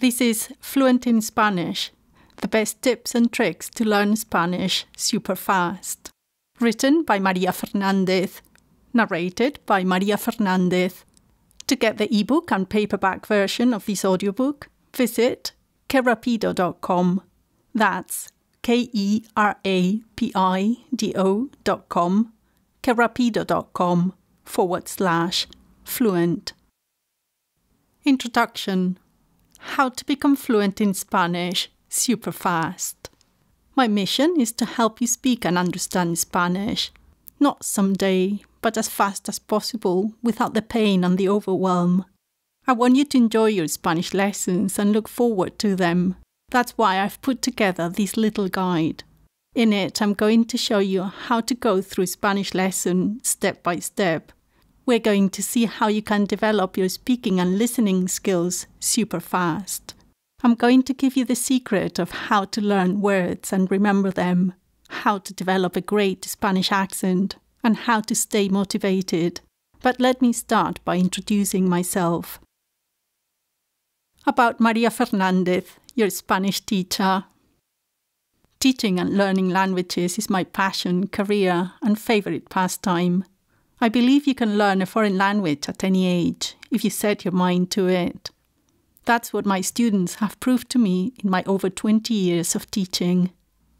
This is Fluent in Spanish, the best tips and tricks to learn Spanish super fast. Written by Maria Fernandez, narrated by Maria Fernandez. To get the ebook and paperback version of this audiobook, visit kerapido.com. That's K E R A P I D O.com, kerapido.com forward slash fluent. Introduction How to become fluent in Spanish super fast. My mission is to help you speak and understand Spanish, not someday, but as fast as possible without the pain and the overwhelm. I want you to enjoy your Spanish lessons and look forward to them. That's why I've put together this little guide. In it, I'm going to show you how to go through Spanish lesson step by step. We're going to see how you can develop your speaking and listening skills super fast. I'm going to give you the secret of how to learn words and remember them, how to develop a great Spanish accent, and how to stay motivated. But let me start by introducing myself. About Maria Fernandez, your Spanish teacher. Teaching and learning languages is my passion, career, and favorite pastime. I believe you can learn a foreign language at any age if you set your mind to it. That's what my students have proved to me in my over 20 years of teaching.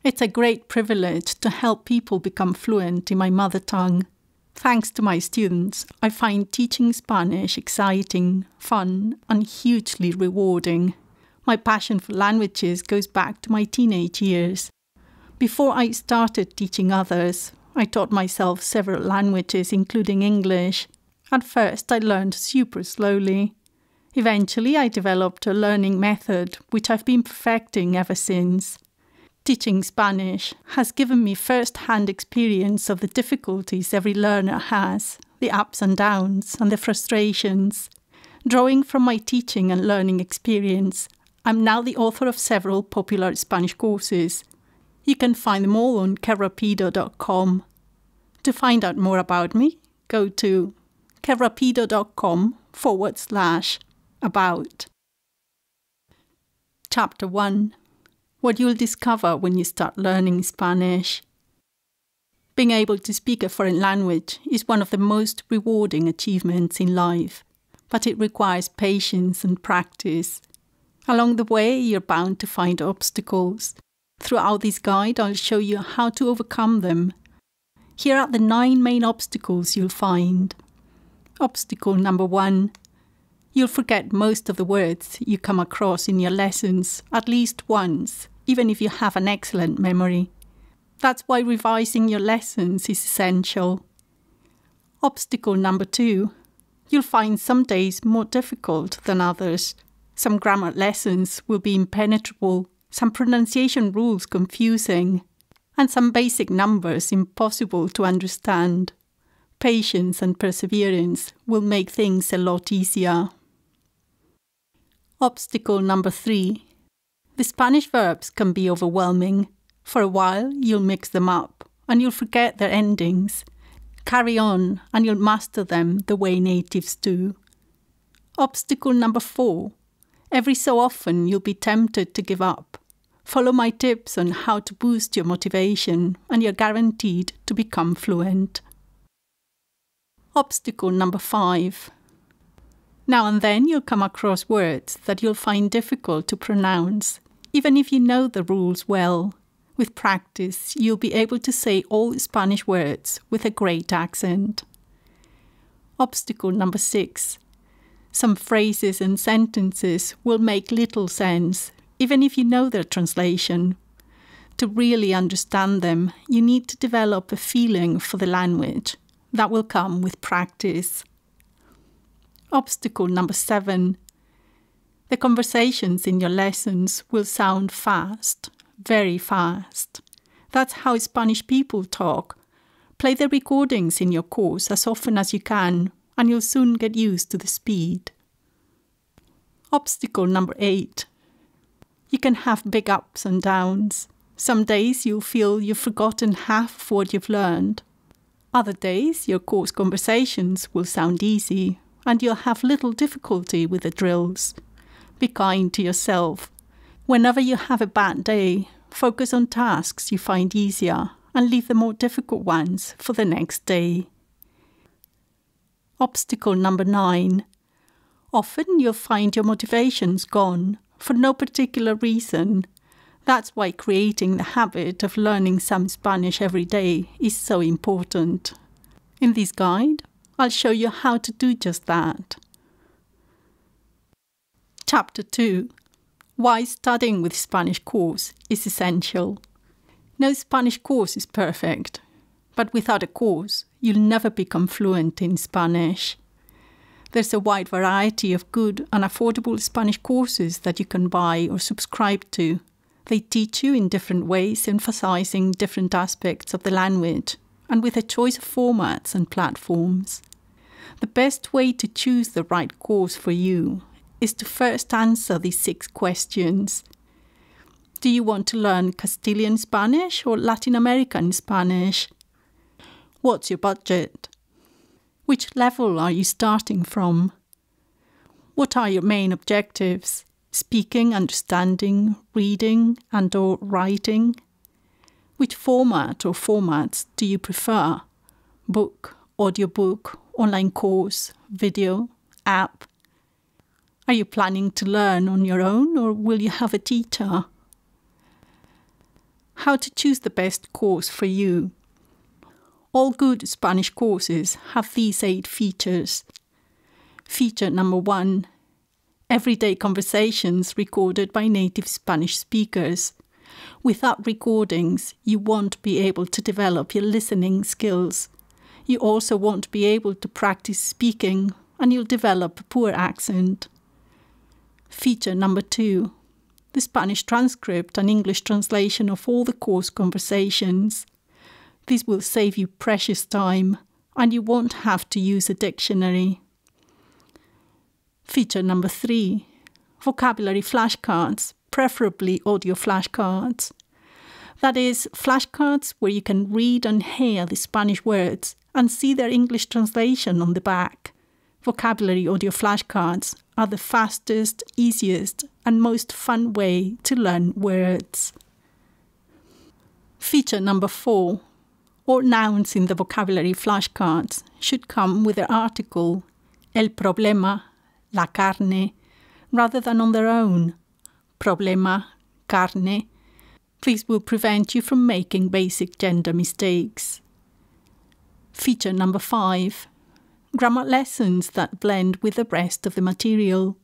It's a great privilege to help people become fluent in my mother tongue. Thanks to my students, I find teaching Spanish exciting, fun, and hugely rewarding. My passion for languages goes back to my teenage years. Before I started teaching others, I taught myself several languages, including English. At first, I learned super slowly. Eventually, I developed a learning method which I've been perfecting ever since. Teaching Spanish has given me first hand experience of the difficulties every learner has, the ups and downs, and the frustrations. Drawing from my teaching and learning experience, I'm now the author of several popular Spanish courses. You can find them all on kerapido.com. To find out more about me, go to kerapido.com forward slash about. Chapter 1 What you'll discover when you start learning Spanish. Being able to speak a foreign language is one of the most rewarding achievements in life, but it requires patience and practice. Along the way, you're bound to find obstacles. Throughout this guide, I'll show you how to overcome them. Here are the nine main obstacles you'll find. Obstacle number one You'll forget most of the words you come across in your lessons at least once, even if you have an excellent memory. That's why revising your lessons is essential. Obstacle number two you'll find some days more difficult than others. Some grammar lessons will be impenetrable, some pronunciation rules confusing, and some basic numbers impossible to understand. Patience and perseverance will make things a lot easier. Obstacle number three. The Spanish verbs can be overwhelming. For a while, you'll mix them up and you'll forget their endings. Carry on and you'll master them the way natives do. Obstacle number four. Every so often, you'll be tempted to give up. Follow my tips on how to boost your motivation, and you're guaranteed to become fluent. Obstacle number five. Now and then you'll come across words that you'll find difficult to pronounce, even if you know the rules well. With practice, you'll be able to say all Spanish words with a great accent. Obstacle number six. Some phrases and sentences will make little sense, even if you know their translation. To really understand them, you need to develop a feeling for the language. That will come with practice. Obstacle number seven. The conversations in your lessons will sound fast, very fast. That's how Spanish people talk. Play the recordings in your course as often as you can, and you'll soon get used to the speed. Obstacle number eight. You can have big ups and downs. Some days you'll feel you've forgotten half of what you've learned. Other days, your course conversations will sound easy, and you'll have little difficulty with the drills. Be kind to yourself. Whenever you have a bad day, focus on tasks you find easier and leave the more difficult ones for the next day. Obstacle number nine. Often you'll find your motivation's gone for no particular reason. That's why creating the habit of learning some Spanish every day is so important. In this guide, I'll show you how to do just that. Chapter 2 Why studying with Spanish course is essential. No Spanish course is perfect, but without a course, you'll never become fluent in Spanish. There's a wide variety of good and affordable Spanish courses that you can buy or subscribe to. They teach you in different ways, emphasizing different aspects of the language, and with a choice of formats and platforms. The best way to choose the right course for you is to first answer these six questions. Do you want to learn Castilian Spanish or Latin American Spanish? What's your budget? Which level are you starting from? What are your main objectives? Speaking, understanding, reading, and or writing? Which format or formats do you prefer? Book, audiobook, online course, video, app? Are you planning to learn on your own or will you have a teacher? How to choose the best course for you. All good Spanish courses have these eight features. Feature number one everyday conversations recorded by native Spanish speakers. Without recordings, you won't be able to develop your listening skills. You also won't be able to practice speaking, and you'll develop a poor accent. Feature number two the Spanish transcript and English translation of all the course conversations. This will save you precious time and you won't have to use a dictionary. Feature number three vocabulary flashcards, preferably audio flashcards. That is, flashcards where you can read and hear the Spanish words and see their English translation on the back. Vocabulary audio flashcards are the fastest, easiest, and most fun way to learn words. Feature number four all nouns in the vocabulary flashcards should come with the article el problema, la carne, rather than on their own. Problema, carne. This will prevent you from making basic gender mistakes. Feature number five grammar lessons that blend with the rest of the material.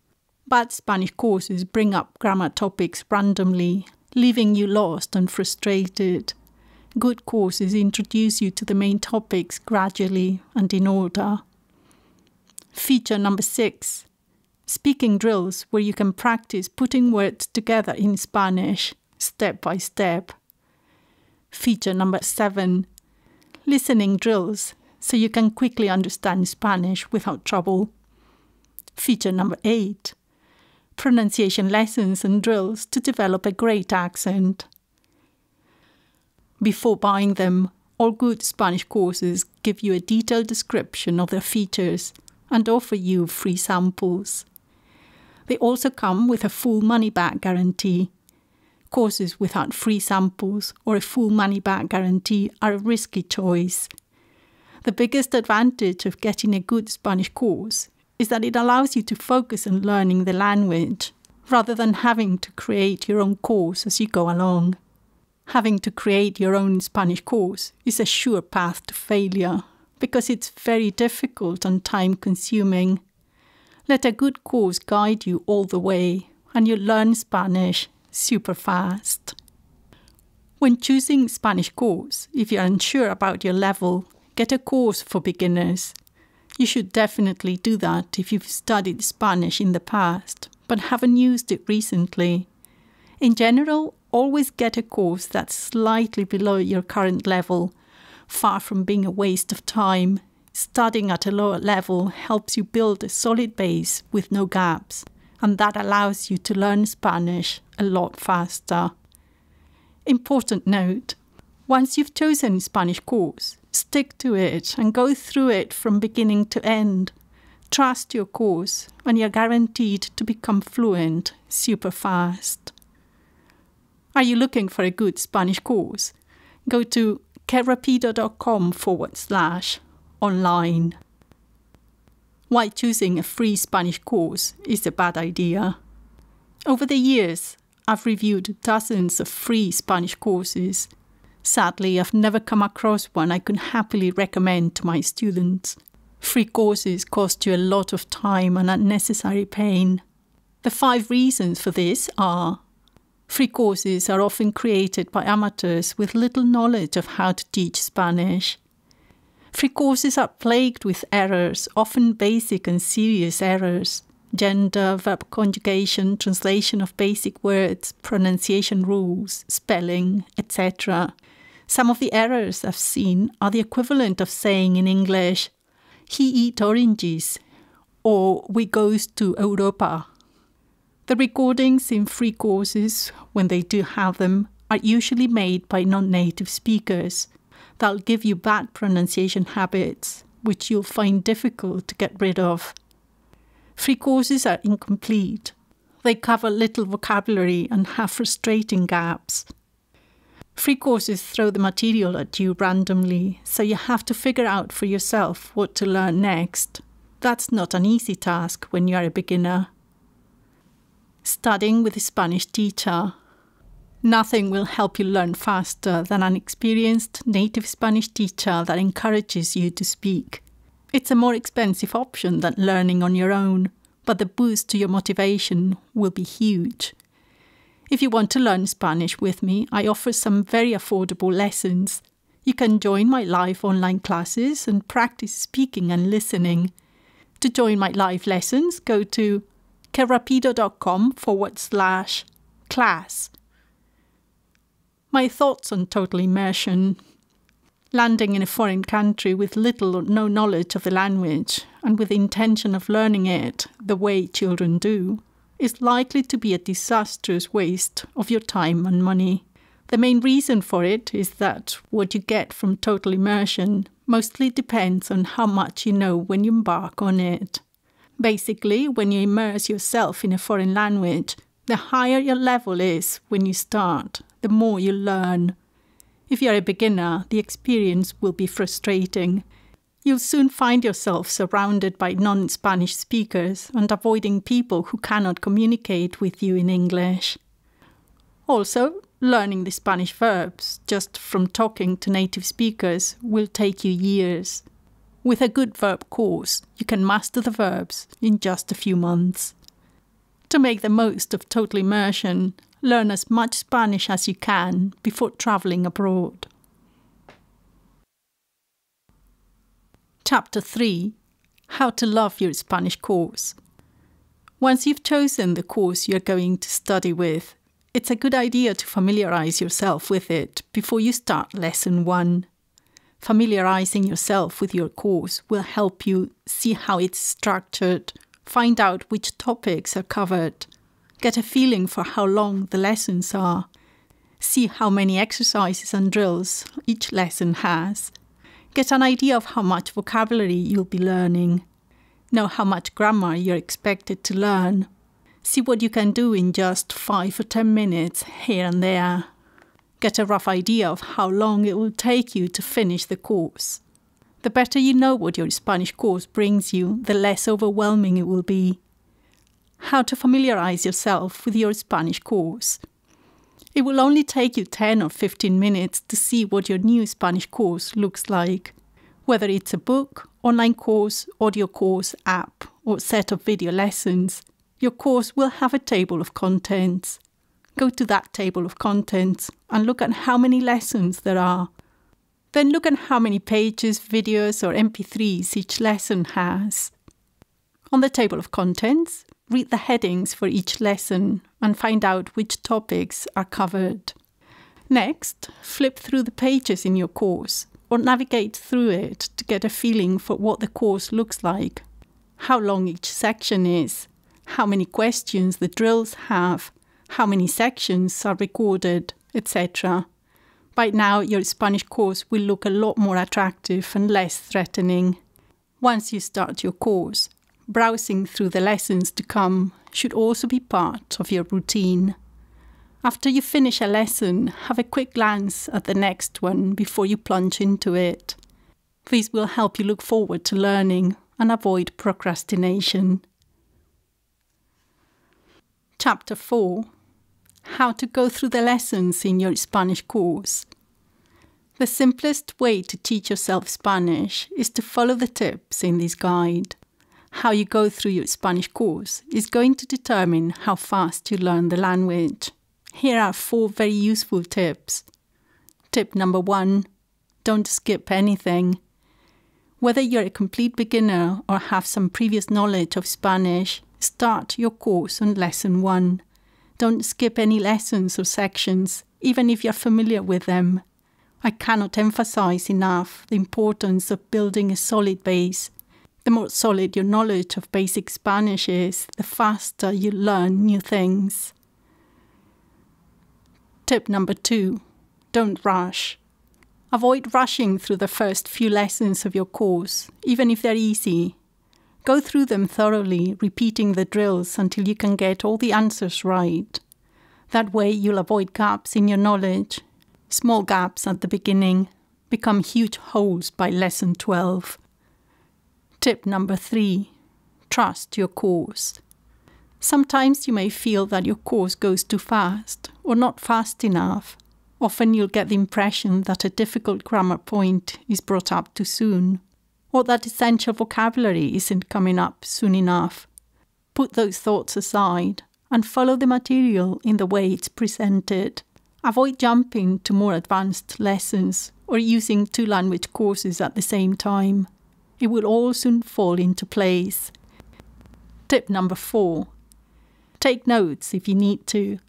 Bad Spanish courses bring up grammar topics randomly, leaving you lost and frustrated. Good courses introduce you to the main topics gradually and in order. Feature number six speaking drills where you can practice putting words together in Spanish step by step. Feature number seven listening drills so you can quickly understand Spanish without trouble. Feature number eight pronunciation lessons and drills to develop a great accent. Before buying them, all good Spanish courses give you a detailed description of their features and offer you free samples. They also come with a full money back guarantee. Courses without free samples or a full money back guarantee are a risky choice. The biggest advantage of getting a good Spanish course is that it allows you to focus on learning the language rather than having to create your own course as you go along. Having to create your own Spanish course is a sure path to failure because it's very difficult and time consuming. Let a good course guide you all the way and you'll learn Spanish super fast. When choosing Spanish course, if you're unsure about your level, get a course for beginners. You should definitely do that if you've studied Spanish in the past but haven't used it recently. In general, always get a course that's slightly below your current level, far from being a waste of time. Studying at a lower level helps you build a solid base with no gaps, and that allows you to learn Spanish a lot faster. Important note once you've chosen a Spanish course, stick to it and go through it from beginning to end. Trust your course, and you're guaranteed to become fluent super fast. Are you looking for a good Spanish course? Go to kerapido.com forward slash online. Why choosing a free Spanish course is a bad idea. Over the years, I've reviewed dozens of free Spanish courses. Sadly, I've never come across one I can happily recommend to my students. Free courses cost you a lot of time and unnecessary pain. The five reasons for this are Free courses are often created by amateurs with little knowledge of how to teach Spanish. Free courses are plagued with errors, often basic and serious errors gender, verb conjugation, translation of basic words, pronunciation rules, spelling, etc. Some of the errors I've seen are the equivalent of saying in English, he eat oranges, or we goes to Europa. The recordings in free courses, when they do have them, are usually made by non native speakers. They'll give you bad pronunciation habits, which you'll find difficult to get rid of. Free courses are incomplete. They cover little vocabulary and have frustrating gaps. Free courses throw the material at you randomly, so you have to figure out for yourself what to learn next. That's not an easy task when you are a beginner studying with a Spanish teacher. Nothing will help you learn faster than an experienced native Spanish teacher that encourages you to speak. It's a more expensive option than learning on your own, but the boost to your motivation will be huge. If you want to learn Spanish with me, I offer some very affordable lessons. You can join my live online classes and practice speaking and listening. To join my live lessons, go to kerapido.com forward slash class. My thoughts on total immersion. Landing in a foreign country with little or no knowledge of the language and with the intention of learning it the way children do is likely to be a disastrous waste of your time and money. The main reason for it is that what you get from total immersion mostly depends on how much you know when you embark on it. Basically, when you immerse yourself in a foreign language, the higher your level is when you start, the more you learn. If you're a beginner, the experience will be frustrating. You'll soon find yourself surrounded by non Spanish speakers and avoiding people who cannot communicate with you in English. Also, learning the Spanish verbs just from talking to native speakers will take you years. With a good verb course, you can master the verbs in just a few months. To make the most of total immersion, learn as much Spanish as you can before traveling abroad. Chapter 3 How to Love Your Spanish Course. Once you've chosen the course you're going to study with, it's a good idea to familiarize yourself with it before you start lesson 1. Familiarizing yourself with your course will help you see how it's structured, find out which topics are covered, get a feeling for how long the lessons are, see how many exercises and drills each lesson has, get an idea of how much vocabulary you'll be learning, know how much grammar you're expected to learn, see what you can do in just 5 or 10 minutes here and there get a rough idea of how long it will take you to finish the course. The better you know what your Spanish course brings you, the less overwhelming it will be. How to familiarize yourself with your Spanish course. It will only take you 10 or 15 minutes to see what your new Spanish course looks like. Whether it's a book, online course, audio course, app, or set of video lessons, your course will have a table of contents go to that table of contents and look at how many lessons there are. Then look at how many pages, videos, or MP3s each lesson has. On the table of contents, read the headings for each lesson and find out which topics are covered. Next, flip through the pages in your course or navigate through it to get a feeling for what the course looks like, how long each section is, how many questions the drills have, how many sections are recorded, etc. By now, your Spanish course will look a lot more attractive and less threatening. Once you start your course, browsing through the lessons to come should also be part of your routine. After you finish a lesson, have a quick glance at the next one before you plunge into it. This will help you look forward to learning and avoid procrastination. Chapter 4 How to go through the lessons in your Spanish course. The simplest way to teach yourself Spanish is to follow the tips in this guide. How you go through your Spanish course is going to determine how fast you learn the language. Here are four very useful tips. Tip number one don't skip anything. Whether you're a complete beginner or have some previous knowledge of Spanish, start your course on lesson one. Don't skip any lessons or sections, even if you're familiar with them. I cannot emphasize enough the importance of building a solid base. The more solid your knowledge of basic Spanish is, the faster you learn new things. Tip number two don't rush. Avoid rushing through the first few lessons of your course, even if they're easy. Go through them thoroughly, repeating the drills until you can get all the answers right. That way, you'll avoid gaps in your knowledge Small gaps at the beginning become huge holes by lesson 12. Tip number three trust your course. Sometimes you may feel that your course goes too fast or not fast enough. Often you'll get the impression that a difficult grammar point is brought up too soon, or that essential vocabulary isn't coming up soon enough. Put those thoughts aside and follow the material in the way it's presented. Avoid jumping to more advanced lessons or using two language courses at the same time. It will all soon fall into place. Tip number four take notes if you need to.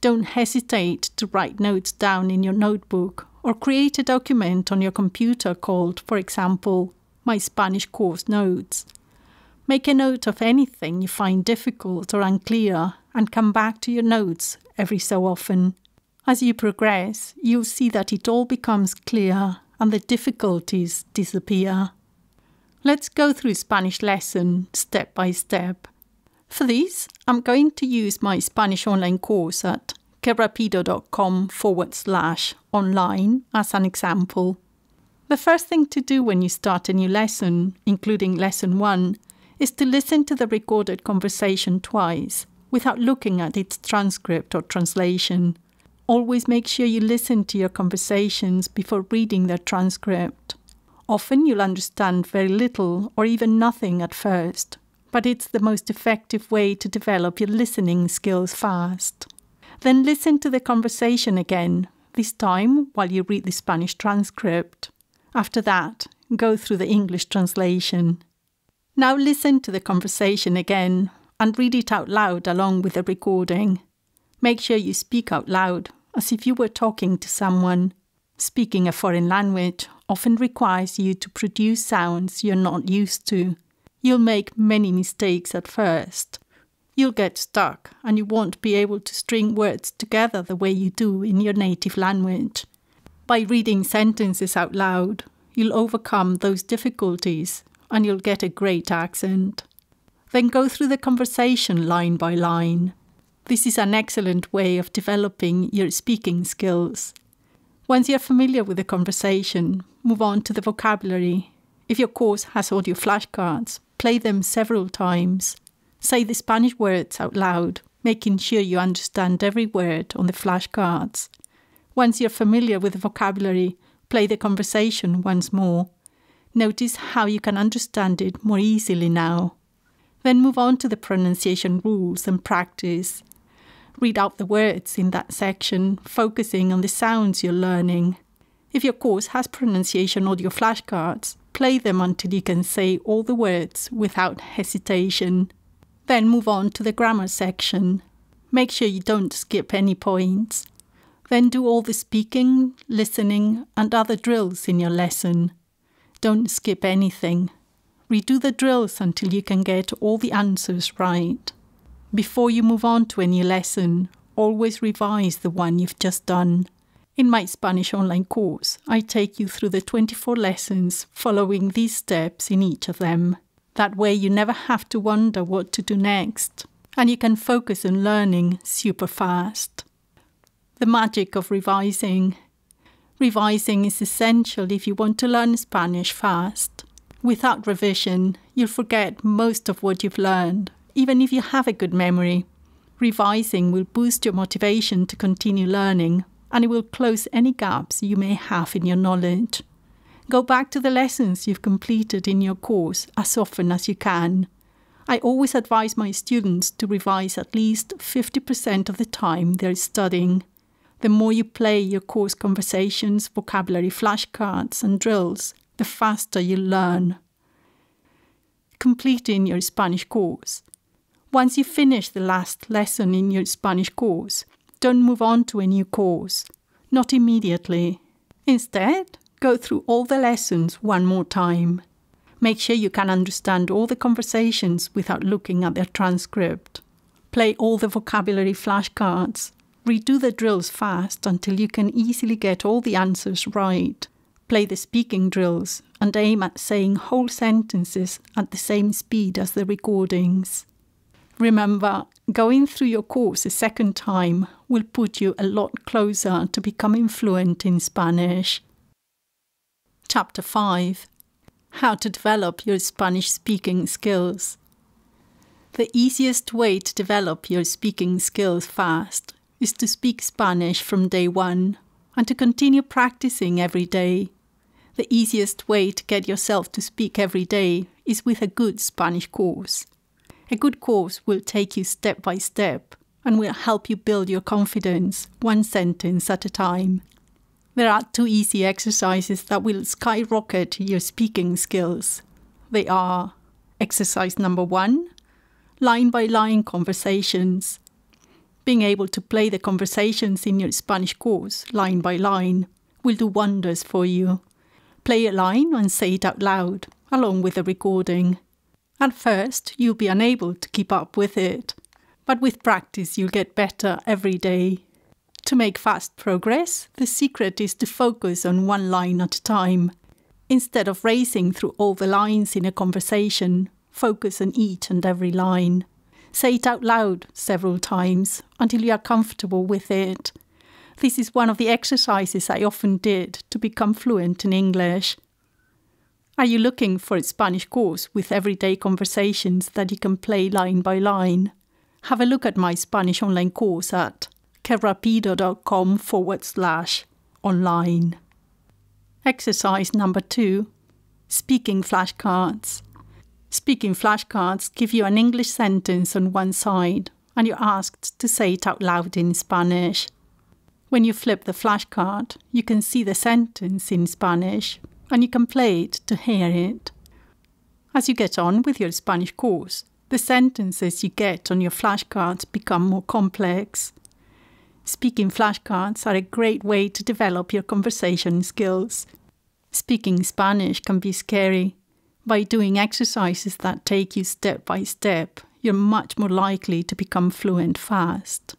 Don't hesitate to write notes down in your notebook or create a document on your computer called, for example, My Spanish Course Notes. Make a note of anything you find difficult or unclear and come back to your notes every so often. As you progress, you'll see that it all becomes clear and the difficulties disappear. Let's go through Spanish lesson step by step. For this, I'm going to use my Spanish online course at kerapido.com forward slash online as an example. The first thing to do when you start a new lesson, including lesson one, is to listen to the recorded conversation twice without looking at its transcript or translation. Always make sure you listen to your conversations before reading their transcript. Often you'll understand very little or even nothing at first, but it's the most effective way to develop your listening skills fast. Then listen to the conversation again, this time while you read the Spanish transcript. After that, go through the English translation. Now listen to the conversation again and read it out loud along with the recording. Make sure you speak out loud, as if you were talking to someone. Speaking a foreign language often requires you to produce sounds you're not used to. You'll make many mistakes at first. You'll get stuck and you won't be able to string words together the way you do in your native language. By reading sentences out loud, you'll overcome those difficulties and you'll get a great accent. Then go through the conversation line by line. This is an excellent way of developing your speaking skills. Once you're familiar with the conversation, move on to the vocabulary. If your course has audio flashcards, play them several times. Say the Spanish words out loud, making sure you understand every word on the flashcards. Once you're familiar with the vocabulary, play the conversation once more. Notice how you can understand it more easily now. Then move on to the pronunciation rules and practice read out the words in that section, focusing on the sounds you're learning. If your course has pronunciation audio flashcards, play them until you can say all the words without hesitation. Then move on to the grammar section. Make sure you don't skip any points. Then do all the speaking, listening, and other drills in your lesson. Don't skip anything. Redo the drills until you can get all the answers right. Before you move on to any lesson, always revise the one you've just done. In my Spanish online course, I take you through the 24 lessons following these steps in each of them. That way, you never have to wonder what to do next, and you can focus on learning super fast. The magic of revising. Revising is essential if you want to learn Spanish fast. Without revision, you'll forget most of what you've learned, even if you have a good memory. Revising will boost your motivation to continue learning, and it will close any gaps you may have in your knowledge. Go back to the lessons you've completed in your course as often as you can. I always advise my students to revise at least 50% of the time they're studying. The more you play your course conversations, vocabulary flashcards, and drills, the faster you learn. Completing your Spanish course. Once you finish the last lesson in your Spanish course, don't move on to a new course. Not immediately. Instead, Go through all the lessons one more time. Make sure you can understand all the conversations without looking at their transcript. Play all the vocabulary flashcards. Redo the drills fast until you can easily get all the answers right. Play the speaking drills and aim at saying whole sentences at the same speed as the recordings. Remember, going through your course a second time will put you a lot closer to becoming fluent in Spanish. Chapter 5 How to Develop Your Spanish Speaking Skills. The easiest way to develop your speaking skills fast is to speak Spanish from day one and to continue practicing every day. The easiest way to get yourself to speak every day is with a good Spanish course. A good course will take you step by step and will help you build your confidence one sentence at a time. There are two easy exercises that will skyrocket your speaking skills. They are exercise number one line by line conversations. Being able to play the conversations in your Spanish course line by line will do wonders for you. Play a line and say it out loud, along with the recording. At first, you'll be unable to keep up with it, but with practice, you'll get better every day. To make fast progress, the secret is to focus on one line at a time. Instead of racing through all the lines in a conversation, focus on each and every line. Say it out loud several times until you are comfortable with it. This is one of the exercises I often did to become fluent in English. Are you looking for a Spanish course with everyday conversations that you can play line by line? Have a look at my Spanish online course at kerapido.com forward slash online. Exercise number two Speaking flashcards. Speaking flashcards give you an English sentence on one side and you're asked to say it out loud in Spanish. When you flip the flashcard, you can see the sentence in Spanish and you can play it to hear it. As you get on with your Spanish course, the sentences you get on your flashcards become more complex Speaking flashcards are a great way to develop your conversation skills. Speaking Spanish can be scary. By doing exercises that take you step by step, you're much more likely to become fluent fast.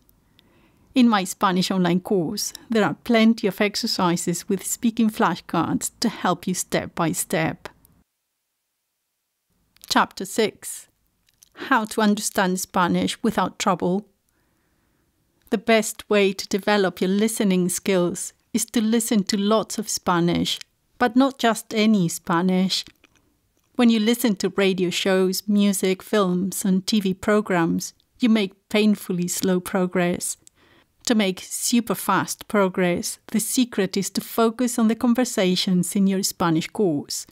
In my Spanish online course, there are plenty of exercises with speaking flashcards to help you step by step. Chapter 6 How to Understand Spanish Without Trouble the best way to develop your listening skills is to listen to lots of Spanish, but not just any Spanish. When you listen to radio shows, music, films, and TV programs, you make painfully slow progress. To make super fast progress, the secret is to focus on the conversations in your Spanish course.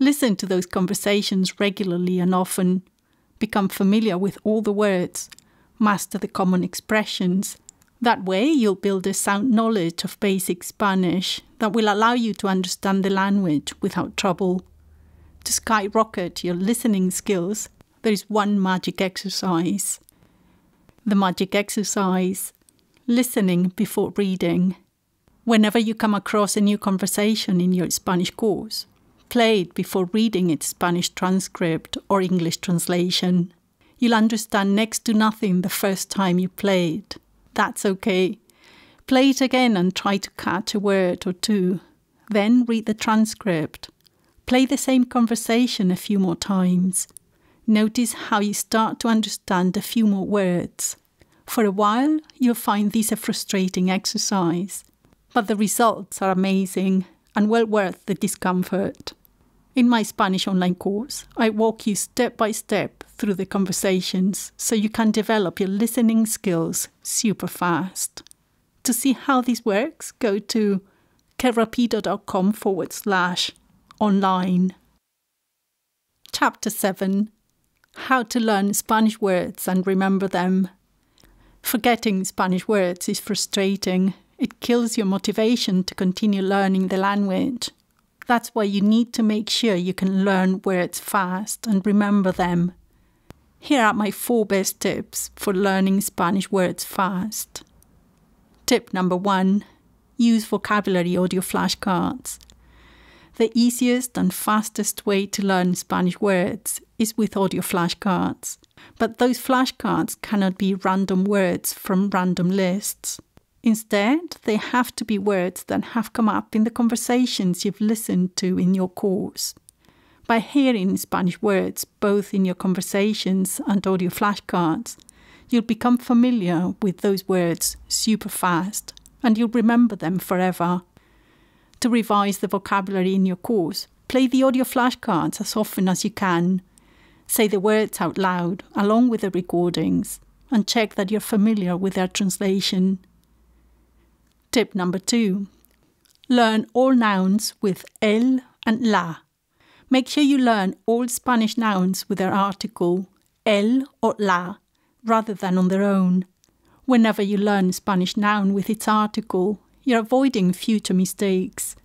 Listen to those conversations regularly and often. Become familiar with all the words master the common expressions. That way, you'll build a sound knowledge of basic Spanish that will allow you to understand the language without trouble. To skyrocket your listening skills, there is one magic exercise. The magic exercise listening before reading. Whenever you come across a new conversation in your Spanish course, play it before reading its Spanish transcript or English translation. You'll understand next to nothing the first time you play it. That's okay. Play it again and try to catch a word or two. Then read the transcript. Play the same conversation a few more times. Notice how you start to understand a few more words. For a while, you'll find this a frustrating exercise, but the results are amazing and well worth the discomfort. In my Spanish online course, I walk you step by step through the conversations so you can develop your listening skills super fast. To see how this works, go to kerapido.com forward slash online. Chapter 7 How to Learn Spanish Words and Remember Them. Forgetting Spanish words is frustrating. It kills your motivation to continue learning the language. That's why you need to make sure you can learn words fast and remember them. Here are my four best tips for learning Spanish words fast. Tip number one use vocabulary audio flashcards. The easiest and fastest way to learn Spanish words is with audio flashcards, but those flashcards cannot be random words from random lists. Instead, they have to be words that have come up in the conversations you've listened to in your course. By hearing Spanish words both in your conversations and audio flashcards, you'll become familiar with those words super fast and you'll remember them forever. To revise the vocabulary in your course, play the audio flashcards as often as you can. Say the words out loud along with the recordings and check that you're familiar with their translation. Tip number two learn all nouns with el and la. Make sure you learn all Spanish nouns with their article, el or la, rather than on their own. Whenever you learn a Spanish noun with its article, you're avoiding future mistakes.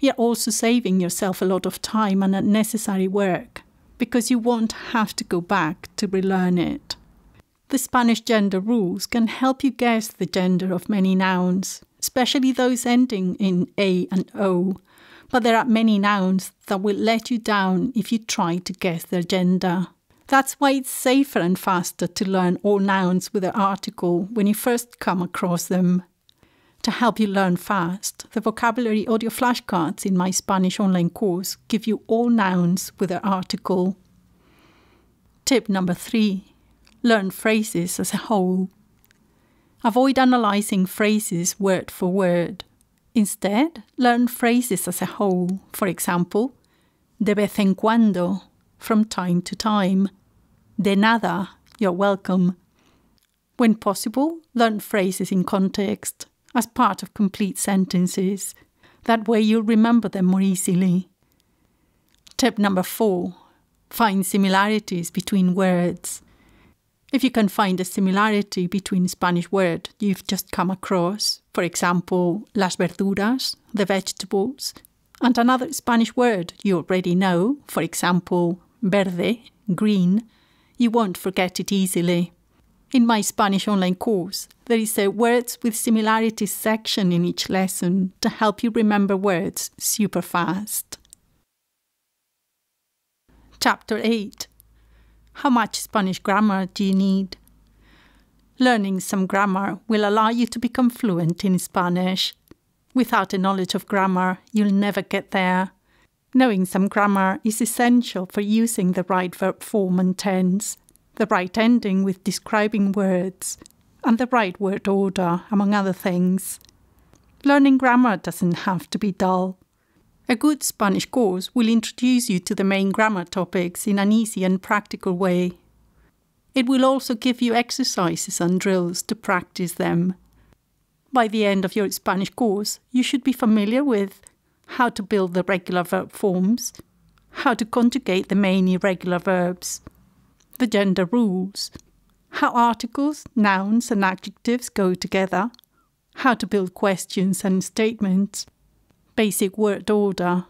You're also saving yourself a lot of time and unnecessary work because you won't have to go back to relearn it. The Spanish gender rules can help you guess the gender of many nouns especially those ending in A and O, but there are many nouns that will let you down if you try to guess their gender. That's why it's safer and faster to learn all nouns with their article when you first come across them. To help you learn fast, the vocabulary audio flashcards in my Spanish online course give you all nouns with their article. Tip number three learn phrases as a whole. Avoid analyzing phrases word for word. Instead, learn phrases as a whole. For example, de vez en cuando, from time to time. De nada, you're welcome. When possible, learn phrases in context, as part of complete sentences. That way you'll remember them more easily. Tip number four find similarities between words. If you can find a similarity between Spanish word you've just come across, for example, las verduras, the vegetables, and another Spanish word you already know, for example, verde, green, you won't forget it easily. In my Spanish online course, there is a Words with Similarities section in each lesson to help you remember words super fast. Chapter 8 how much Spanish grammar do you need? Learning some grammar will allow you to become fluent in Spanish. Without a knowledge of grammar, you'll never get there. Knowing some grammar is essential for using the right verb form and tense, the right ending with describing words, and the right word order, among other things. Learning grammar doesn't have to be dull. A good Spanish course will introduce you to the main grammar topics in an easy and practical way. It will also give you exercises and drills to practice them. By the end of your Spanish course, you should be familiar with how to build the regular verb forms, how to conjugate the main irregular verbs, the gender rules, how articles, nouns, and adjectives go together, how to build questions and statements, basic word order.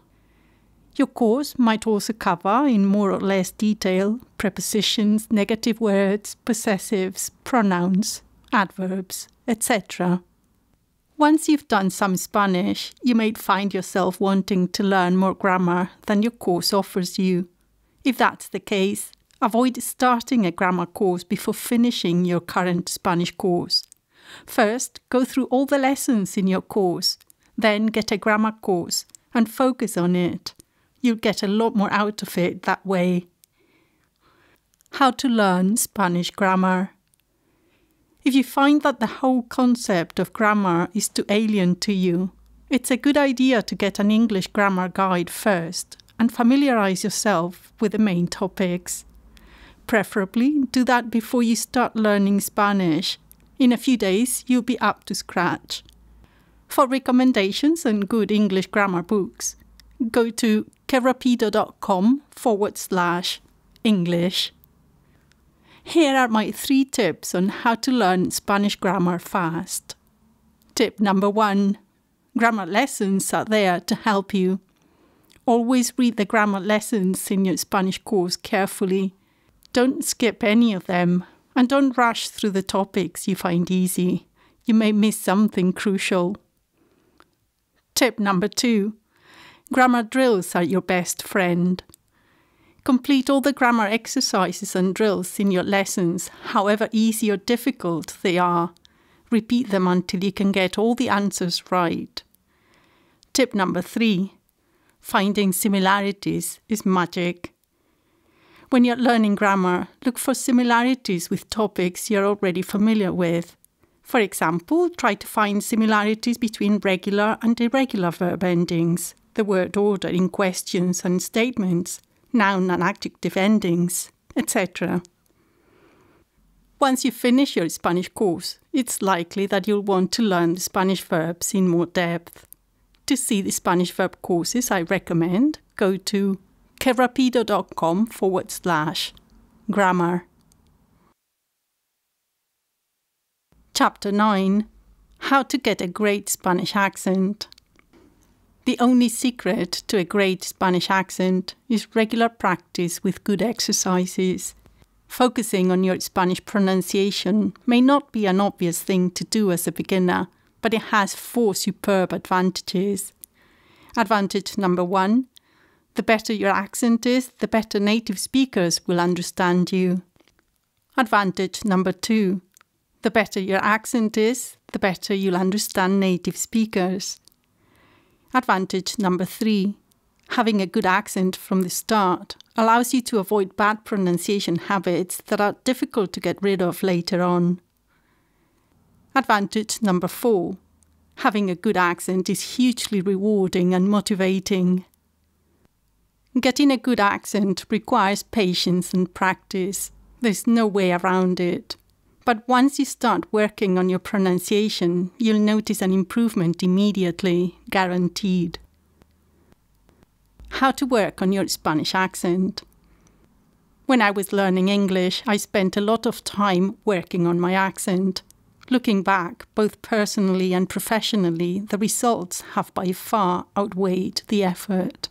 Your course might also cover, in more or less detail, prepositions, negative words, possessives, pronouns, adverbs, etc. Once you've done some Spanish, you may find yourself wanting to learn more grammar than your course offers you. If that's the case, avoid starting a grammar course before finishing your current Spanish course. First, go through all the lessons in your course then get a grammar course and focus on it. You'll get a lot more out of it that way. How to learn Spanish grammar. If you find that the whole concept of grammar is too alien to you, it's a good idea to get an English grammar guide first and familiarize yourself with the main topics. Preferably, do that before you start learning Spanish. In a few days, you'll be up to scratch. For recommendations and good English grammar books, go to kerapido.com forward slash English. Here are my three tips on how to learn Spanish grammar fast. Tip number one grammar lessons are there to help you. Always read the grammar lessons in your Spanish course carefully. Don't skip any of them, and don't rush through the topics you find easy. You may miss something crucial. Tip number two grammar drills are your best friend. Complete all the grammar exercises and drills in your lessons, however easy or difficult they are. Repeat them until you can get all the answers right. Tip number three finding similarities is magic. When you're learning grammar, look for similarities with topics you're already familiar with. For example, try to find similarities between regular and irregular verb endings, the word order in questions and statements, noun and adjective endings, etc. Once you finish your Spanish course, it's likely that you'll want to learn the Spanish verbs in more depth. To see the Spanish verb courses I recommend, go to kerapido.com forward slash grammar. Chapter 9 How to Get a Great Spanish Accent. The only secret to a great Spanish accent is regular practice with good exercises. Focusing on your Spanish pronunciation may not be an obvious thing to do as a beginner, but it has four superb advantages. Advantage number one the better your accent is, the better native speakers will understand you. Advantage number two the better your accent is, the better you'll understand native speakers. Advantage number three having a good accent from the start allows you to avoid bad pronunciation habits that are difficult to get rid of later on. Advantage number four having a good accent is hugely rewarding and motivating. Getting a good accent requires patience and practice. There's no way around it. But once you start working on your pronunciation, you'll notice an improvement immediately, guaranteed. How to work on your Spanish accent. When I was learning English, I spent a lot of time working on my accent. Looking back, both personally and professionally, the results have by far outweighed the effort.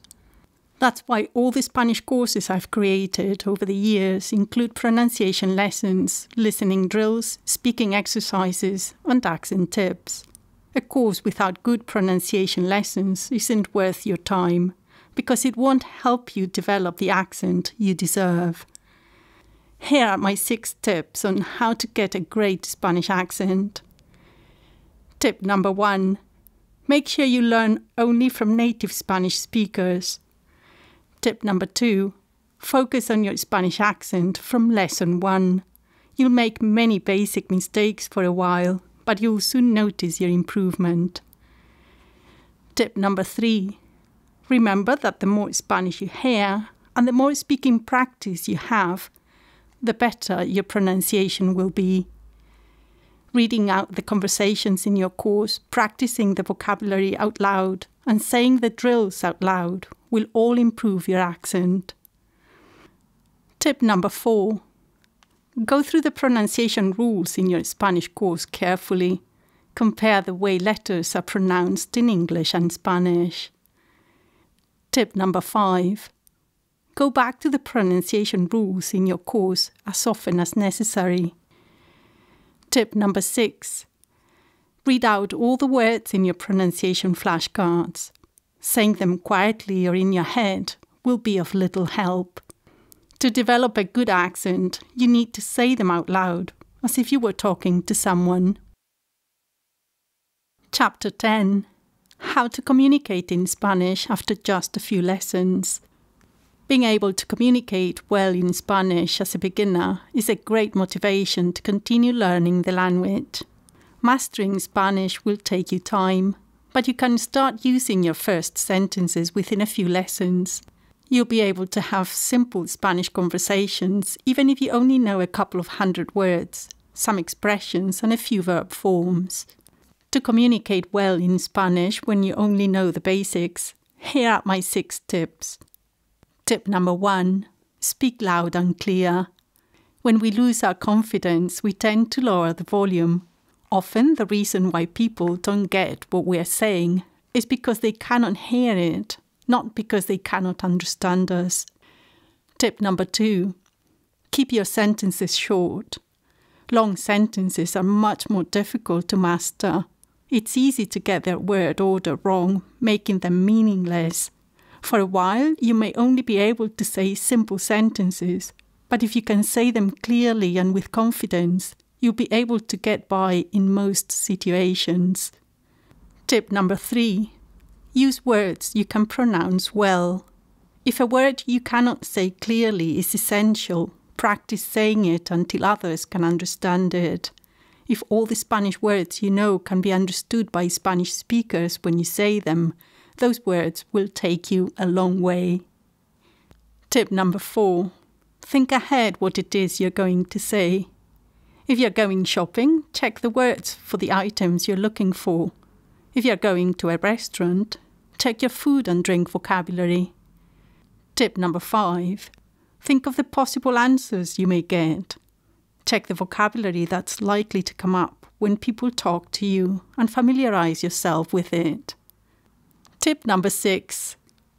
That's why all the Spanish courses I've created over the years include pronunciation lessons, listening drills, speaking exercises, and accent tips. A course without good pronunciation lessons isn't worth your time because it won't help you develop the accent you deserve. Here are my six tips on how to get a great Spanish accent. Tip number one make sure you learn only from native Spanish speakers. Tip number two focus on your Spanish accent from lesson one. You'll make many basic mistakes for a while, but you'll soon notice your improvement. Tip number three remember that the more Spanish you hear and the more speaking practice you have, the better your pronunciation will be. Reading out the conversations in your course, practicing the vocabulary out loud, and saying the drills out loud will all improve your accent. Tip number four Go through the pronunciation rules in your Spanish course carefully. Compare the way letters are pronounced in English and Spanish. Tip number five Go back to the pronunciation rules in your course as often as necessary. Tip number six Read out all the words in your pronunciation flashcards. Saying them quietly or in your head will be of little help. To develop a good accent, you need to say them out loud, as if you were talking to someone. Chapter 10 How to communicate in Spanish after just a few lessons. Being able to communicate well in Spanish as a beginner is a great motivation to continue learning the language. Mastering Spanish will take you time, but you can start using your first sentences within a few lessons. You'll be able to have simple Spanish conversations even if you only know a couple of hundred words, some expressions, and a few verb forms. To communicate well in Spanish when you only know the basics, here are my six tips. Tip number one speak loud and clear. When we lose our confidence, we tend to lower the volume Often, the reason why people don't get what we're saying is because they cannot hear it, not because they cannot understand us. Tip number two keep your sentences short. Long sentences are much more difficult to master. It's easy to get their word order wrong, making them meaningless. For a while, you may only be able to say simple sentences, but if you can say them clearly and with confidence, you'll be able to get by in most situations. Tip number three use words you can pronounce well. If a word you cannot say clearly is essential, practice saying it until others can understand it. If all the Spanish words you know can be understood by Spanish speakers when you say them, those words will take you a long way. Tip number four think ahead what it is you're going to say. If you're going shopping, check the words for the items you're looking for. If you're going to a restaurant, check your food and drink vocabulary. Tip number five think of the possible answers you may get. Check the vocabulary that's likely to come up when people talk to you and familiarize yourself with it. Tip number six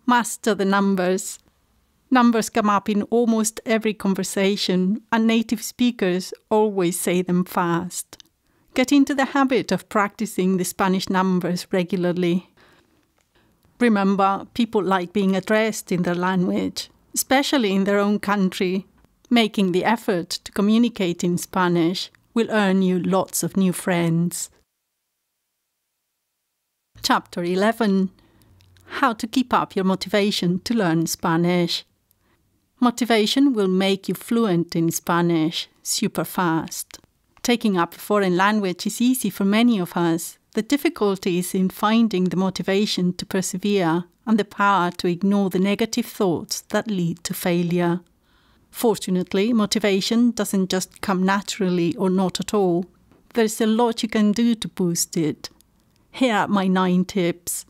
master the numbers. Numbers come up in almost every conversation, and native speakers always say them fast. Get into the habit of practicing the Spanish numbers regularly. Remember, people like being addressed in their language, especially in their own country. Making the effort to communicate in Spanish will earn you lots of new friends. Chapter 11 How to keep up your motivation to learn Spanish. Motivation will make you fluent in Spanish super fast. Taking up a foreign language is easy for many of us. The difficulty is in finding the motivation to persevere and the power to ignore the negative thoughts that lead to failure. Fortunately, motivation doesn't just come naturally or not at all. There's a lot you can do to boost it. Here are my nine tips.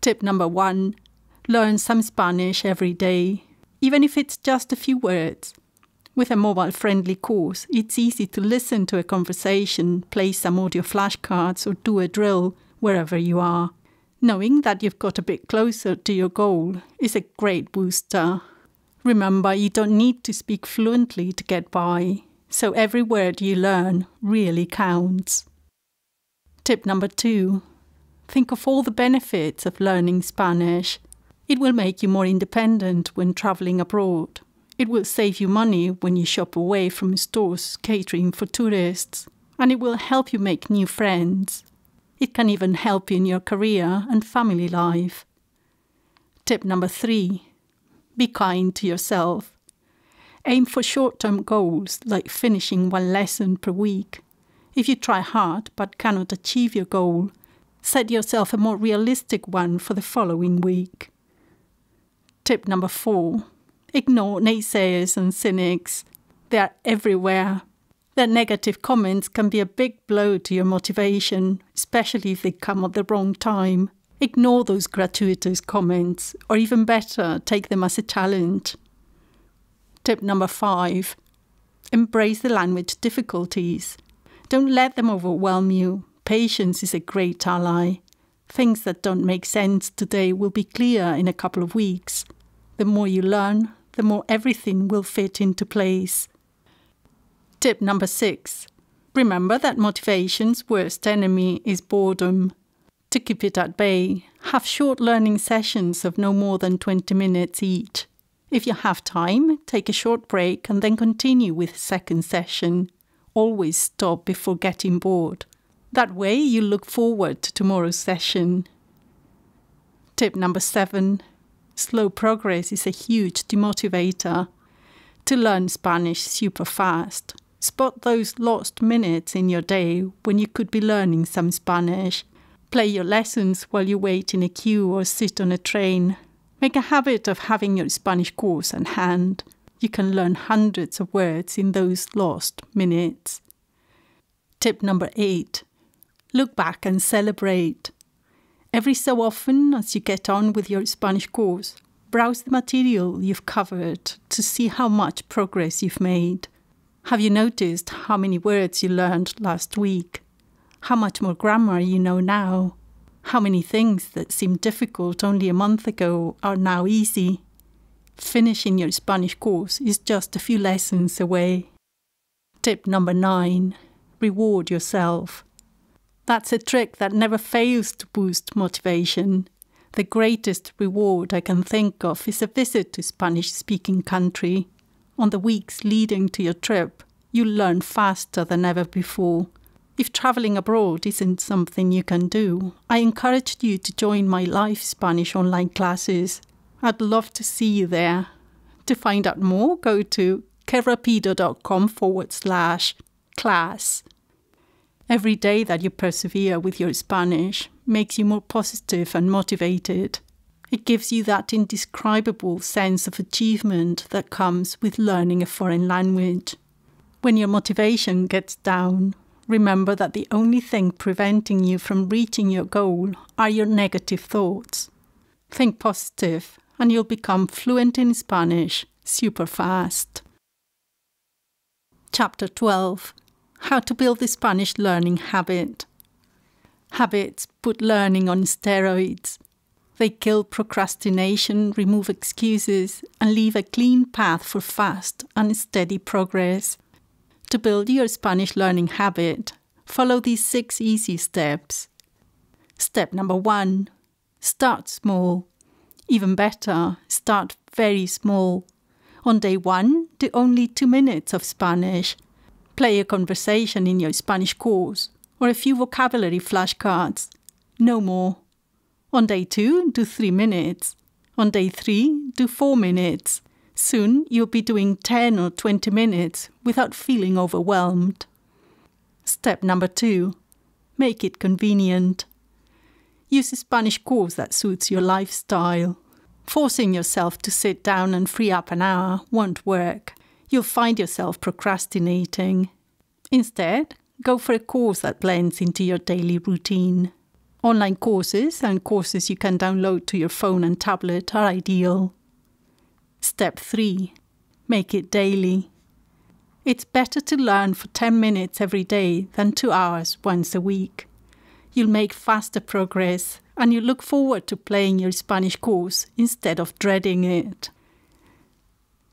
Tip number one learn some Spanish every day even if it's just a few words. With a mobile friendly course, it's easy to listen to a conversation, play some audio flashcards, or do a drill wherever you are. Knowing that you've got a bit closer to your goal is a great booster. Remember, you don't need to speak fluently to get by, so every word you learn really counts. Tip number two think of all the benefits of learning Spanish it will make you more independent when traveling abroad. It will save you money when you shop away from stores catering for tourists, and it will help you make new friends. It can even help you in your career and family life. Tip number three be kind to yourself. Aim for short term goals like finishing one lesson per week. If you try hard but cannot achieve your goal, set yourself a more realistic one for the following week. Tip number four ignore naysayers and cynics. They are everywhere. Their negative comments can be a big blow to your motivation, especially if they come at the wrong time. Ignore those gratuitous comments, or even better, take them as a challenge. Tip number five embrace the language difficulties. Don't let them overwhelm you. Patience is a great ally. Things that don't make sense today will be clear in a couple of weeks. The more you learn, the more everything will fit into place. Tip number six remember that motivation's worst enemy is boredom. To keep it at bay, have short learning sessions of no more than 20 minutes each. If you have time, take a short break and then continue with a second session. Always stop before getting bored. That way, you look forward to tomorrow's session. Tip number seven slow progress is a huge demotivator. To learn Spanish super fast, spot those lost minutes in your day when you could be learning some Spanish. Play your lessons while you wait in a queue or sit on a train. Make a habit of having your Spanish course on hand. You can learn hundreds of words in those lost minutes. Tip number eight look back and celebrate. Every so often, as you get on with your Spanish course, browse the material you've covered to see how much progress you've made. Have you noticed how many words you learned last week? How much more grammar you know now? How many things that seemed difficult only a month ago are now easy? Finishing your Spanish course is just a few lessons away. Tip number nine reward yourself. That's a trick that never fails to boost motivation. The greatest reward I can think of is a visit to Spanish speaking country. On the weeks leading to your trip, you'll learn faster than ever before. If traveling abroad isn't something you can do, I encourage you to join my live Spanish online classes. I'd love to see you there. To find out more, go to kerapido.com forward slash class. Every day that you persevere with your Spanish makes you more positive and motivated. It gives you that indescribable sense of achievement that comes with learning a foreign language. When your motivation gets down, remember that the only thing preventing you from reaching your goal are your negative thoughts. Think positive, and you'll become fluent in Spanish super fast. Chapter 12 how to build the Spanish learning habit. Habits put learning on steroids. They kill procrastination, remove excuses, and leave a clean path for fast and steady progress. To build your Spanish learning habit, follow these six easy steps. Step number one start small. Even better, start very small. On day one, do only two minutes of Spanish play a conversation in your Spanish course, or a few vocabulary flashcards. No more. On day two, do three minutes. On day three, do four minutes. Soon you'll be doing 10 or 20 minutes without feeling overwhelmed. Step number two make it convenient. Use a Spanish course that suits your lifestyle. Forcing yourself to sit down and free up an hour won't work you'll find yourself procrastinating. Instead, go for a course that blends into your daily routine. Online courses and courses you can download to your phone and tablet are ideal. Step 3 Make it daily. It's better to learn for 10 minutes every day than 2 hours once a week. You'll make faster progress and you'll look forward to playing your Spanish course instead of dreading it.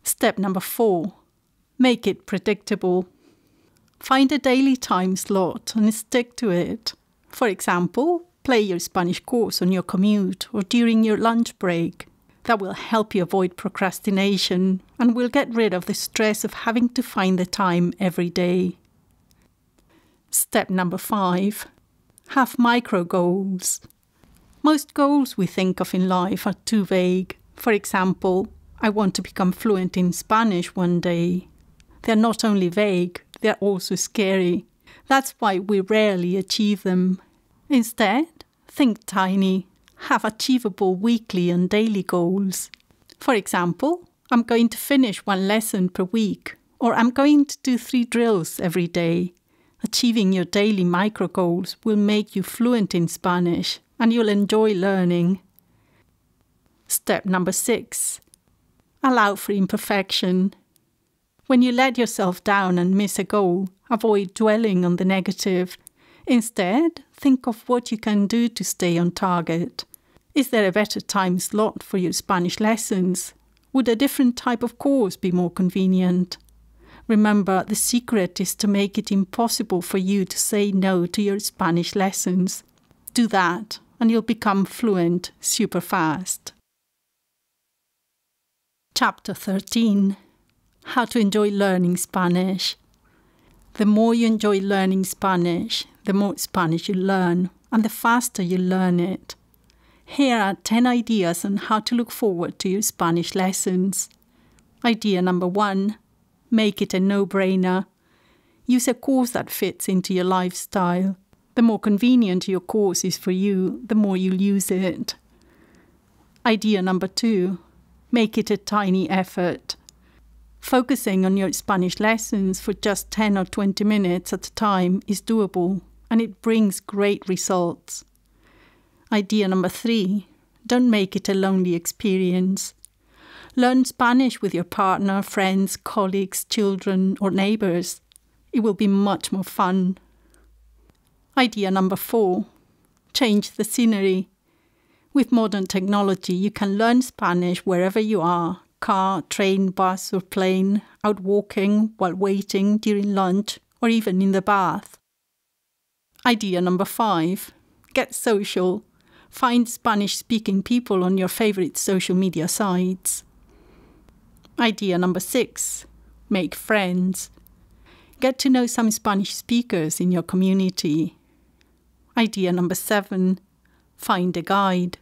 Step number 4 Make it predictable. Find a daily time slot and stick to it. For example, play your Spanish course on your commute or during your lunch break. That will help you avoid procrastination and will get rid of the stress of having to find the time every day. Step number five have micro goals. Most goals we think of in life are too vague. For example, I want to become fluent in Spanish one day. They're not only vague, they're also scary. That's why we rarely achieve them. Instead, think tiny, have achievable weekly and daily goals. For example, I'm going to finish one lesson per week, or I'm going to do three drills every day. Achieving your daily micro goals will make you fluent in Spanish and you'll enjoy learning. Step number six allow for imperfection. When you let yourself down and miss a goal, avoid dwelling on the negative. Instead, think of what you can do to stay on target. Is there a better time slot for your Spanish lessons? Would a different type of course be more convenient? Remember, the secret is to make it impossible for you to say no to your Spanish lessons. Do that, and you'll become fluent super fast. Chapter 13 how to enjoy learning Spanish. The more you enjoy learning Spanish, the more Spanish you learn, and the faster you learn it. Here are 10 ideas on how to look forward to your Spanish lessons. Idea number one make it a no brainer. Use a course that fits into your lifestyle. The more convenient your course is for you, the more you'll use it. Idea number two make it a tiny effort. Focusing on your Spanish lessons for just 10 or 20 minutes at a time is doable and it brings great results. Idea number three don't make it a lonely experience. Learn Spanish with your partner, friends, colleagues, children, or neighbors. It will be much more fun. Idea number four change the scenery. With modern technology, you can learn Spanish wherever you are car, train, bus, or plane, out walking, while waiting, during lunch, or even in the bath. Idea number five get social. Find Spanish speaking people on your favorite social media sites. Idea number six make friends. Get to know some Spanish speakers in your community. Idea number seven find a guide.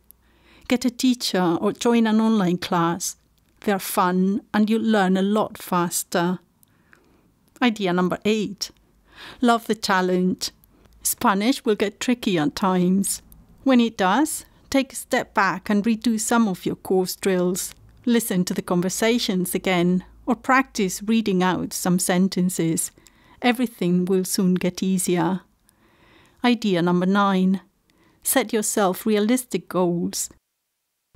Get a teacher or join an online class. They're fun and you'll learn a lot faster. Idea number eight love the challenge. Spanish will get tricky at times. When it does, take a step back and redo some of your course drills. Listen to the conversations again or practice reading out some sentences. Everything will soon get easier. Idea number nine set yourself realistic goals.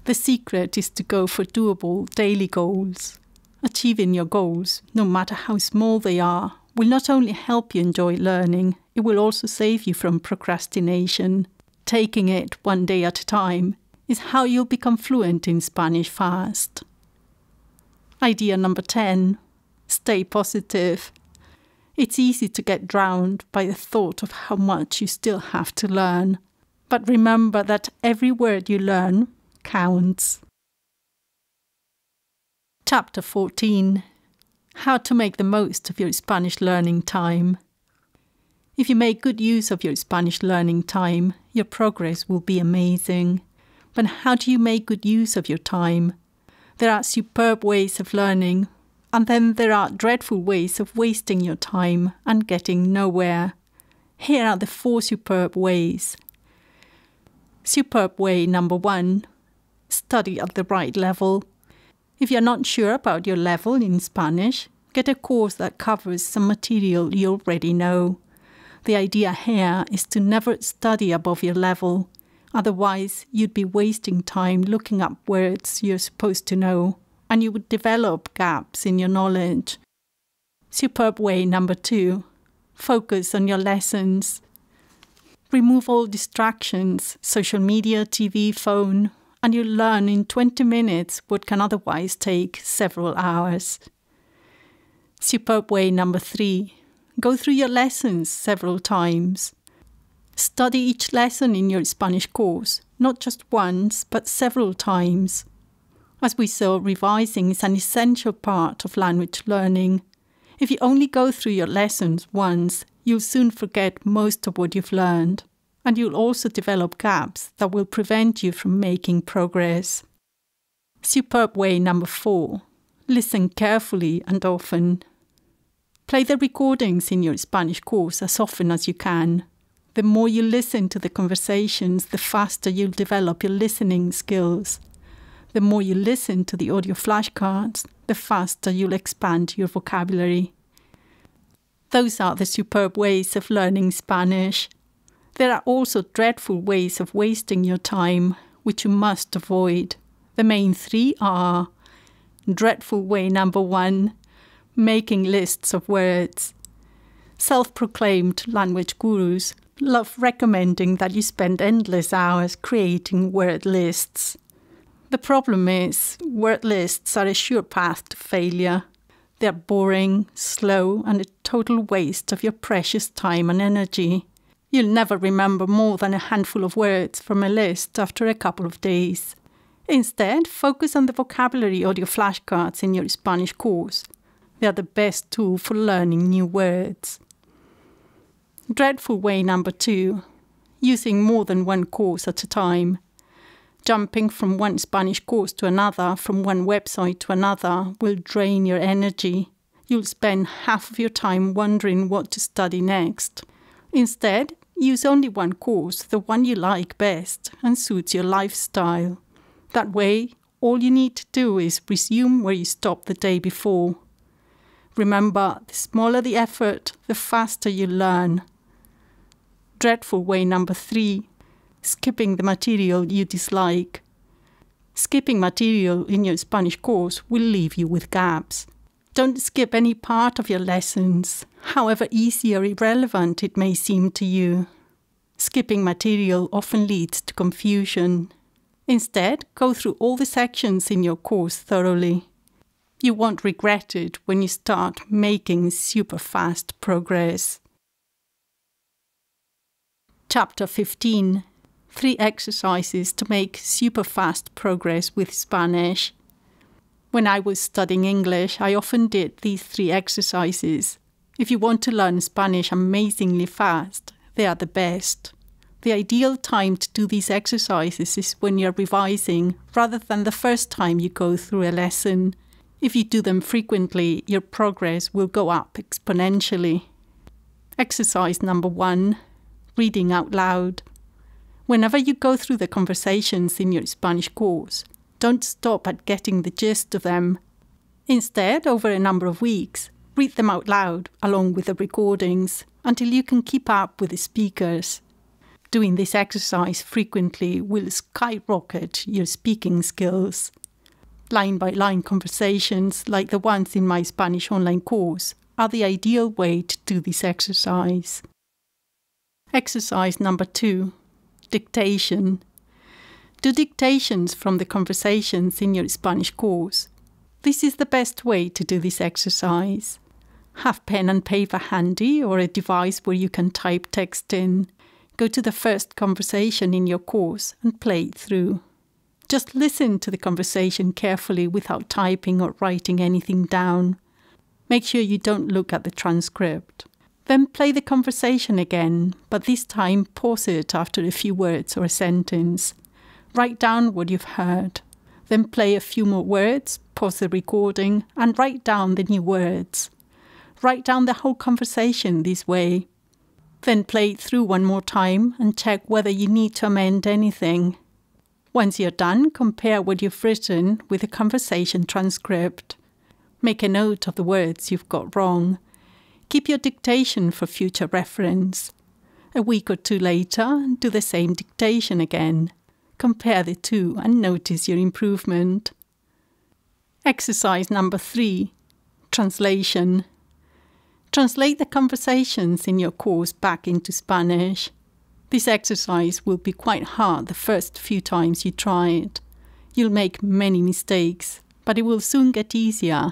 The secret is to go for doable daily goals. Achieving your goals, no matter how small they are, will not only help you enjoy learning, it will also save you from procrastination. Taking it one day at a time is how you'll become fluent in Spanish fast. Idea number 10 Stay positive. It's easy to get drowned by the thought of how much you still have to learn. But remember that every word you learn counts. Chapter 14 How to make the most of your Spanish learning time. If you make good use of your Spanish learning time, your progress will be amazing. But how do you make good use of your time? There are superb ways of learning, and then there are dreadful ways of wasting your time and getting nowhere. Here are the four superb ways. Superb way number one study at the right level. If you're not sure about your level in Spanish, get a course that covers some material you already know. The idea here is to never study above your level, otherwise, you'd be wasting time looking up words you're supposed to know and you would develop gaps in your knowledge. Superb way number two focus on your lessons. Remove all distractions social media, TV, phone and you learn in 20 minutes what can otherwise take several hours. Superb way number three go through your lessons several times. Study each lesson in your Spanish course, not just once, but several times. As we saw, revising is an essential part of language learning. If you only go through your lessons once, you'll soon forget most of what you've learned, and you'll also develop gaps that will prevent you from making progress. Superb way number four listen carefully and often. Play the recordings in your Spanish course as often as you can. The more you listen to the conversations, the faster you'll develop your listening skills the more you listen to the audio flashcards, the faster you'll expand your vocabulary. Those are the superb ways of learning Spanish. There are also dreadful ways of wasting your time, which you must avoid. The main three are dreadful way number one, making lists of words. Self proclaimed language gurus love recommending that you spend endless hours creating word lists. The problem is, word lists are a sure path to failure. They're boring, slow, and a total waste of your precious time and energy. You'll never remember more than a handful of words from a list after a couple of days. Instead, focus on the vocabulary audio flashcards in your Spanish course. They are the best tool for learning new words. Dreadful way number two using more than one course at a time. Jumping from one Spanish course to another, from one website to another, will drain your energy. You'll spend half of your time wondering what to study next. Instead, use only one course, the one you like best and suits your lifestyle. That way, all you need to do is resume where you stopped the day before. Remember, the smaller the effort, the faster you learn. Dreadful way number three skipping the material you dislike. Skipping material in your Spanish course will leave you with gaps. Don't skip any part of your lessons, however easy or irrelevant it may seem to you. Skipping material often leads to confusion. Instead, go through all the sections in your course thoroughly. You won't regret it when you start making super fast progress. Chapter 15 Three exercises to make super fast progress with Spanish. When I was studying English, I often did these three exercises. If you want to learn Spanish amazingly fast, they are the best. The ideal time to do these exercises is when you're revising rather than the first time you go through a lesson. If you do them frequently, your progress will go up exponentially. Exercise number one reading out loud. Whenever you go through the conversations in your Spanish course, don't stop at getting the gist of them. Instead, over a number of weeks, read them out loud along with the recordings until you can keep up with the speakers. Doing this exercise frequently will skyrocket your speaking skills. Line by line conversations, like the ones in my Spanish online course, are the ideal way to do this exercise. Exercise number two dictation. Do dictations from the conversations in your Spanish course. This is the best way to do this exercise. Have pen and paper handy or a device where you can type text in. Go to the first conversation in your course and play it through. Just listen to the conversation carefully without typing or writing anything down. Make sure you don't look at the transcript. Then play the conversation again, but this time pause it after a few words or a sentence. Write down what you've heard. Then play a few more words, pause the recording, and write down the new words. Write down the whole conversation this way. Then play it through one more time and check whether you need to amend anything. Once you're done, compare what you've written with the conversation transcript. Make a note of the words you've got wrong Keep your dictation for future reference. A week or two later, do the same dictation again. Compare the two and notice your improvement. Exercise number three Translation. Translate the conversations in your course back into Spanish. This exercise will be quite hard the first few times you try it. You'll make many mistakes, but it will soon get easier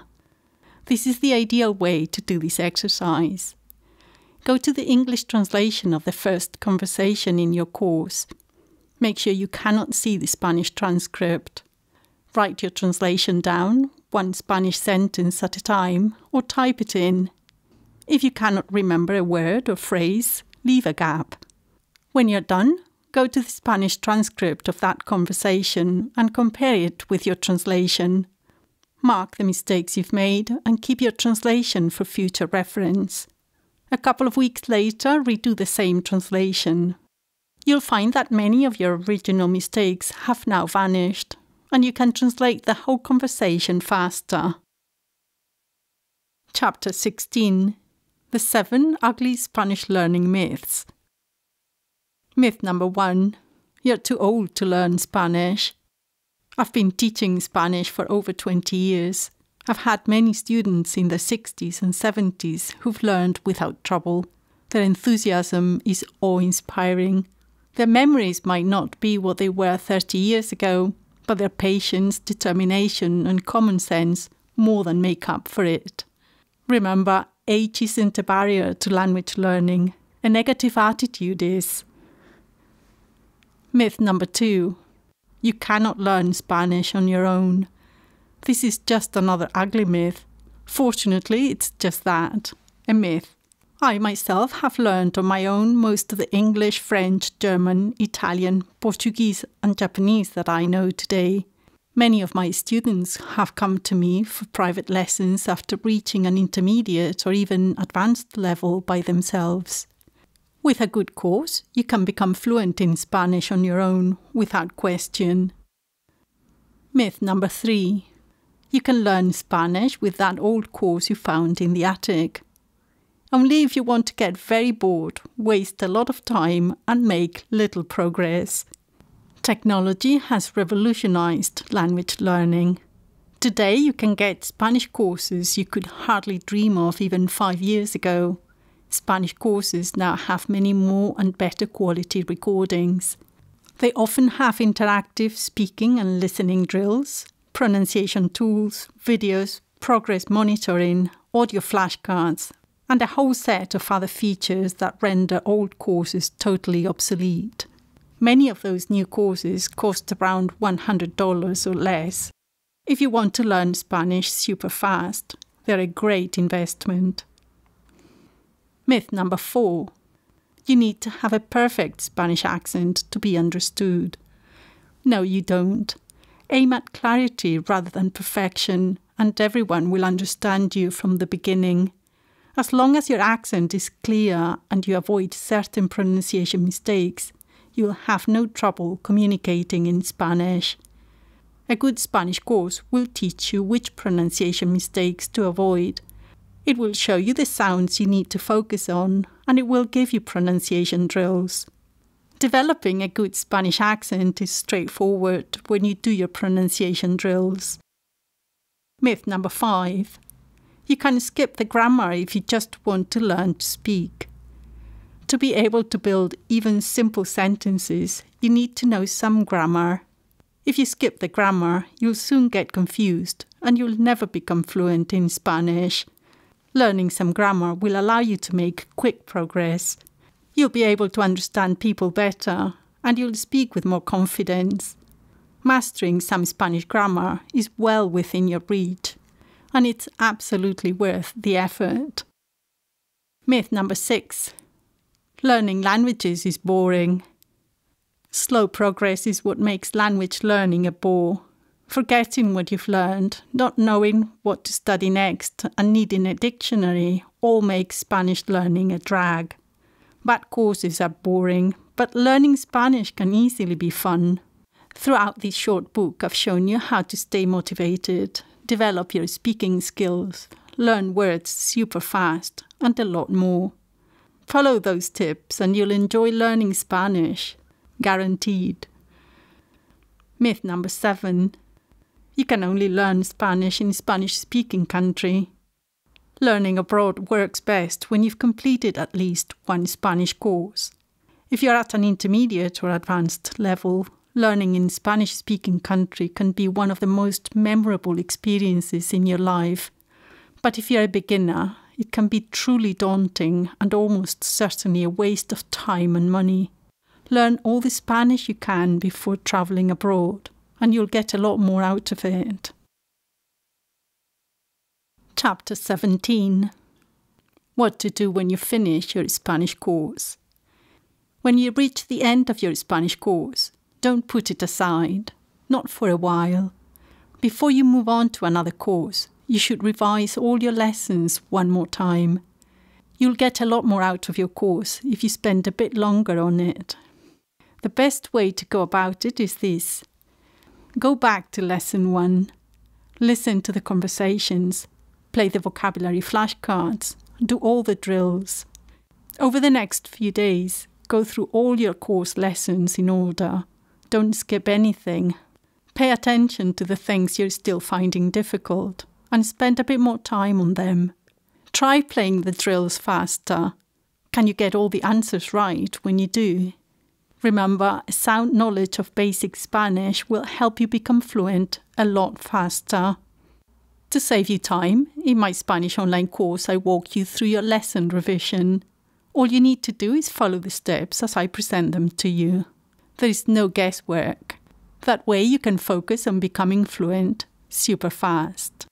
this is the ideal way to do this exercise. Go to the English translation of the first conversation in your course. Make sure you cannot see the Spanish transcript. Write your translation down, one Spanish sentence at a time, or type it in. If you cannot remember a word or phrase, leave a gap. When you're done, go to the Spanish transcript of that conversation and compare it with your translation. Mark the mistakes you've made and keep your translation for future reference. A couple of weeks later, redo the same translation. You'll find that many of your original mistakes have now vanished, and you can translate the whole conversation faster. Chapter 16 The Seven Ugly Spanish Learning Myths. Myth number one You're too old to learn Spanish. I've been teaching Spanish for over 20 years. I've had many students in the 60s and 70s who've learned without trouble. Their enthusiasm is awe inspiring. Their memories might not be what they were 30 years ago, but their patience, determination, and common sense more than make up for it. Remember, age isn't a barrier to language learning. A negative attitude is. Myth number two you cannot learn Spanish on your own. This is just another ugly myth. Fortunately, it's just that a myth. I myself have learned on my own most of the English, French, German, Italian, Portuguese, and Japanese that I know today. Many of my students have come to me for private lessons after reaching an intermediate or even advanced level by themselves. With a good course, you can become fluent in Spanish on your own without question. Myth number three you can learn Spanish with that old course you found in the attic. Only if you want to get very bored, waste a lot of time, and make little progress. Technology has revolutionized language learning. Today, you can get Spanish courses you could hardly dream of even five years ago. Spanish courses now have many more and better quality recordings. They often have interactive speaking and listening drills, pronunciation tools, videos, progress monitoring, audio flashcards, and a whole set of other features that render old courses totally obsolete. Many of those new courses cost around $100 or less. If you want to learn Spanish super fast, they're a great investment. Myth number four you need to have a perfect Spanish accent to be understood. No, you don't. Aim at clarity rather than perfection, and everyone will understand you from the beginning. As long as your accent is clear and you avoid certain pronunciation mistakes, you'll have no trouble communicating in Spanish. A good Spanish course will teach you which pronunciation mistakes to avoid. It will show you the sounds you need to focus on, and it will give you pronunciation drills. Developing a good Spanish accent is straightforward when you do your pronunciation drills. Myth number five you can skip the grammar if you just want to learn to speak. To be able to build even simple sentences, you need to know some grammar. If you skip the grammar, you'll soon get confused and you'll never become fluent in Spanish. Learning some grammar will allow you to make quick progress You'll be able to understand people better and you'll speak with more confidence. Mastering some Spanish grammar is well within your reach, and it's absolutely worth the effort. Myth number six Learning languages is boring. Slow progress is what makes language learning a bore. Forgetting what you've learned, not knowing what to study next, and needing a dictionary all make Spanish learning a drag. Bad courses are boring, but learning Spanish can easily be fun. Throughout this short book, I've shown you how to stay motivated, develop your speaking skills, learn words super fast, and a lot more. Follow those tips and you'll enjoy learning Spanish. Guaranteed. Myth number seven. You can only learn Spanish in a Spanish speaking country. Learning abroad works best when you've completed at least one Spanish course. If you're at an intermediate or advanced level, learning in Spanish speaking country can be one of the most memorable experiences in your life. But if you're a beginner, it can be truly daunting and almost certainly a waste of time and money. Learn all the Spanish you can before travelling abroad, and you'll get a lot more out of it. Chapter 17 What to do when you finish your Spanish course. When you reach the end of your Spanish course, don't put it aside, not for a while. Before you move on to another course, you should revise all your lessons one more time. You'll get a lot more out of your course if you spend a bit longer on it. The best way to go about it is this go back to lesson one, listen to the conversations, play the vocabulary flashcards, do all the drills. Over the next few days, go through all your course lessons in order. Don't skip anything. Pay attention to the things you're still finding difficult and spend a bit more time on them. Try playing the drills faster. Can you get all the answers right when you do? Remember, a sound knowledge of basic Spanish will help you become fluent a lot faster. To save you time, in my Spanish online course, I walk you through your lesson revision. All you need to do is follow the steps as I present them to you. There is no guesswork. That way, you can focus on becoming fluent super fast.